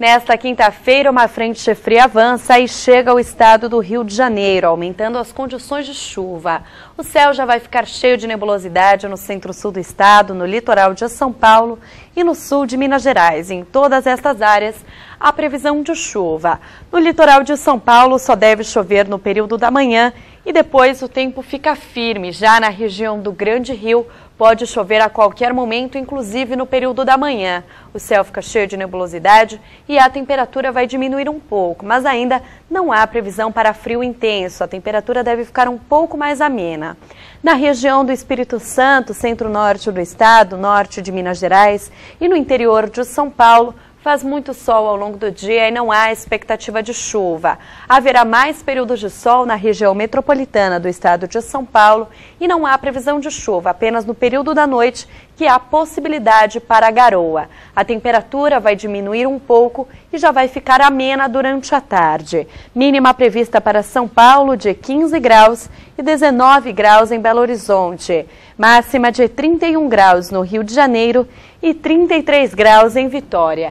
Nesta quinta-feira, uma frente fria avança e chega ao estado do Rio de Janeiro, aumentando as condições de chuva. O céu já vai ficar cheio de nebulosidade no centro-sul do estado, no litoral de São Paulo e no sul de Minas Gerais. Em todas estas áreas, há previsão de chuva. No litoral de São Paulo, só deve chover no período da manhã e depois o tempo fica firme. Já na região do Grande Rio, pode chover a qualquer momento, inclusive no período da manhã. O céu fica cheio de nebulosidade e a temperatura vai diminuir um pouco, mas ainda não há previsão para frio intenso. A temperatura deve ficar um pouco mais amena. Na região do Espírito Santo, centro-norte do estado, norte de Minas Gerais e no interior de São Paulo, Faz muito sol ao longo do dia e não há expectativa de chuva. Haverá mais períodos de sol na região metropolitana do estado de São Paulo e não há previsão de chuva, apenas no período da noite que há possibilidade para a garoa. A temperatura vai diminuir um pouco e já vai ficar amena durante a tarde. Mínima prevista para São Paulo de 15 graus e 19 graus em Belo Horizonte. Máxima de 31 graus no Rio de Janeiro e 33 graus em Vitória.